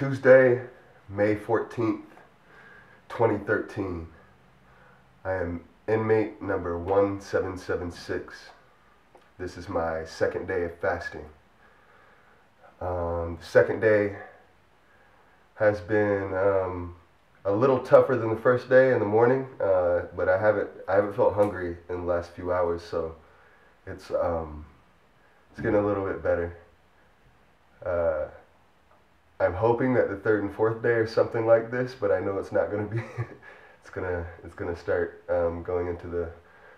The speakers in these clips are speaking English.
Tuesday, May 14th, 2013. I am inmate number 1776. This is my second day of fasting. Um, the second day has been um, a little tougher than the first day in the morning, uh, but I haven't I haven't felt hungry in the last few hours, so it's um, it's getting a little bit better. I'm hoping that the third and fourth day are something like this, but I know it's not going to be. it's gonna it's gonna start um, going into the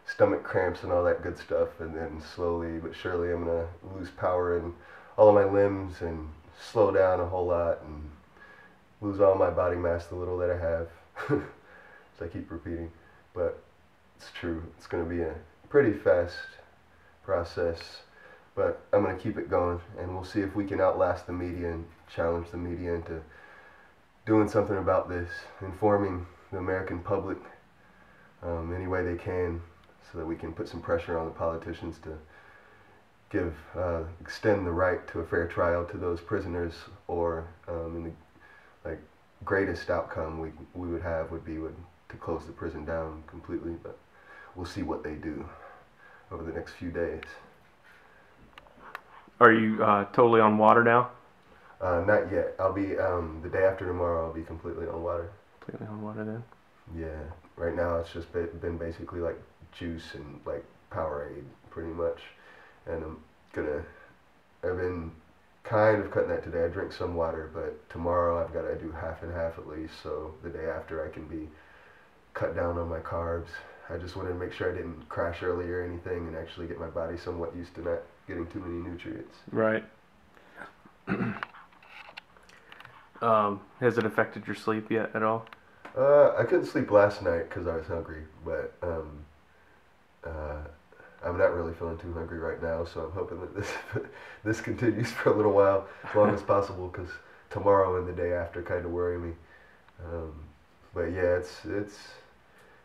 stomach cramps and all that good stuff, and then slowly but surely I'm gonna lose power in all of my limbs and slow down a whole lot and lose all my body mass, the little that I have. so I keep repeating, but it's true. It's gonna be a pretty fast process, but I'm gonna keep it going, and we'll see if we can outlast the media and challenge the media into doing something about this, informing the American public um, any way they can, so that we can put some pressure on the politicians to give uh, extend the right to a fair trial to those prisoners, or um, in the like greatest outcome we we would have would be would to close the prison down completely. But we'll see what they do over the next few days. Are you uh, totally on water now? Uh, not yet. I'll be um, the day after tomorrow. I'll be completely on water. Completely on water then. Yeah. Right now it's just been, been basically like juice and like Powerade, pretty much. And I'm gonna. I've been kind of cutting that today. I drink some water, but tomorrow I've got to do half and half at least. So the day after I can be cut down on my carbs. I just wanted to make sure I didn't crash early or anything, and actually get my body somewhat used to not getting too many nutrients. Right. um, has it affected your sleep yet at all? Uh, I couldn't sleep last night because I was hungry, but um, uh, I'm not really feeling too hungry right now, so I'm hoping that this this continues for a little while, as long as possible, because tomorrow and the day after kind of worry me. Um, but yeah, it's it's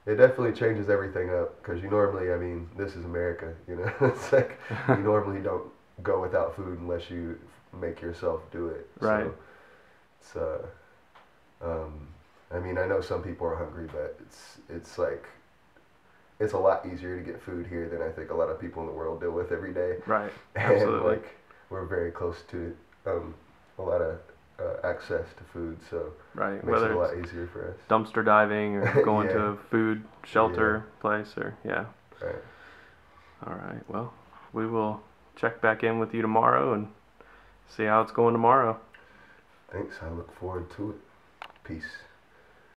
it definitely changes everything up because you normally, I mean, this is America, you know. it's like you normally don't go without food unless you make yourself do it. Right. So it's uh, um, I mean, I know some people are hungry, but it's it's like it's a lot easier to get food here than I think a lot of people in the world deal with every day. Right. And Absolutely. like we're very close to um, a lot of uh, access to food, so right. it makes Whether it a lot easier for us. dumpster diving or going to a food shelter place or yeah. Right. All right. Well, we will check back in with you tomorrow and see how it's going tomorrow. Thanks. I look forward to it. Peace.